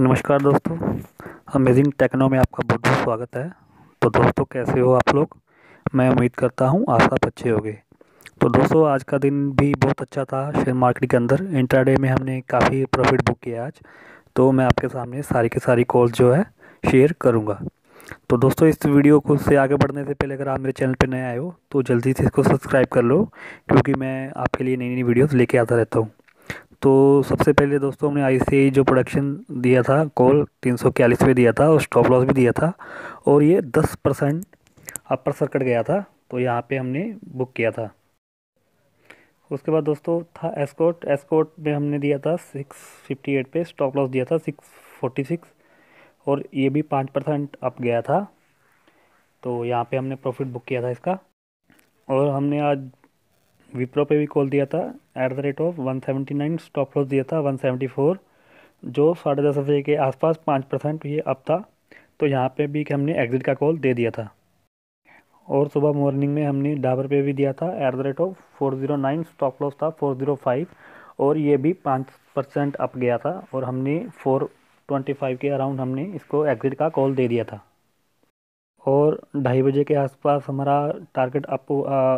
नमस्कार दोस्तों amazing techno में आपका बहुत बहुत स्वागत है। तो दोस्तों, कैसे हो आप लोग? मैं उम्मीद करता हूँ आप सब अच्छे होंगे। तो दोस्तों, आज का दिन भी बहुत अच्छा था। शेयर मार्केट के अंदर इंटरडे में हमने काफ़ी प्रॉफिट बुक किया आज। तो मैं आपके सामने सारी के सारी कॉल जो है शेयर करूँगा। तो दोस्तों, इस वीडियो को से आगे बढ़ने से पहले अगर आप मेरे चैनल पर नए आए हो तो जल्दी से इसको सब्सक्राइब कर लो, क्योंकि मैं आपके लिए नई नई वीडियोज़ लेके आता रहता हूँ। तो सबसे पहले दोस्तों हमने आई जो प्रोडक्शन दिया था कॉल तीन सौ इक्यालीस पे दिया था और स्टॉप लॉस भी दिया था और ये दस परसेंट अपर सर्कट गया था तो यहाँ पे हमने बुक किया था। उसके बाद दोस्तों था एस्कोट एस्कोट में हमने दिया था सिक्स फिफ्टी एट पे स्टॉप लॉस दिया था सिक्स फोर्टी सिक्स और ये भी पाँच परसेंट अप गया था तो यहाँ पे हमने प्रॉफिट बुक किया था इसका। और हमने आज विप्रो पे भी कॉल दिया था at the rate of one seventy nine stop loss दिया था वन सेवेंटी फोर जो साढ़े दस रुपये के आसपास पाँच परसेंट ये अप था तो यहाँ पे भी हमने एग्ज़िट का कॉल दे दिया था। और सुबह मॉर्निंग में हमने डाबर पे भी दिया था at the rate of four zero nine stop loss था फोर ज़ीरो फाइव और ये भी पाँच परसेंट अप गया था, और हमने फोर ट्वेंटी फाइव के अराउंड हमने इसको एग्ज़िट का कॉल दे दिया था। और ढाई बजे के आसपास हमारा टारगेट अप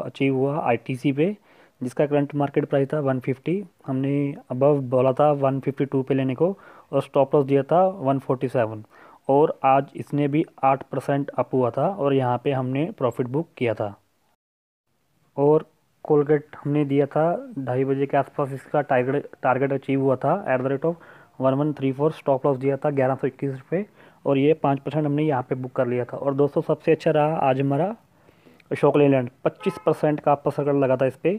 अचीव हुआ आईटीसी पे जिसका करंट मार्केट प्राइस था 150 हमने अबव बोला था 152 पे लेने को और स्टॉप लॉस दिया था 147 और आज इसने भी 8 परसेंट अप हुआ था और यहाँ पे हमने प्रॉफिट बुक किया था। और कोलगेट हमने दिया था ढाई बजे के आसपास इसका टारगेट टारगेट अचीव हुआ था at the rate of one one three four stop loss दिया था ग्यारह सौ इक्कीस रुपये और ये पाँच परसेंट हमने यहाँ पे बुक कर लिया था। और दोस्तों सबसे अच्छा रहा आज हमारा अशोक लेलैंड पच्चीस परसेंट का आपका सर्कल लगा था इस पर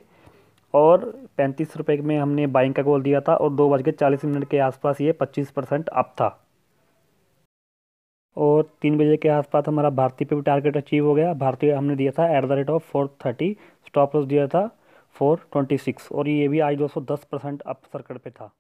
और पैंतीस रुपये में हमने बाइंग का गोल दिया था और दो बज के चालीस मिनट के आसपास ये पच्चीस परसेंट अप था। और तीन बजे के आसपास हमारा भारतीय पे भी टारगेट अचीव हो गया। भारतीय हमने दिया था at the rate of four thirty stop loss दिया था फोर ट्वेंटी सिक्स और ये भी आज दो सौ दस परसेंट अप सर्कट पर था।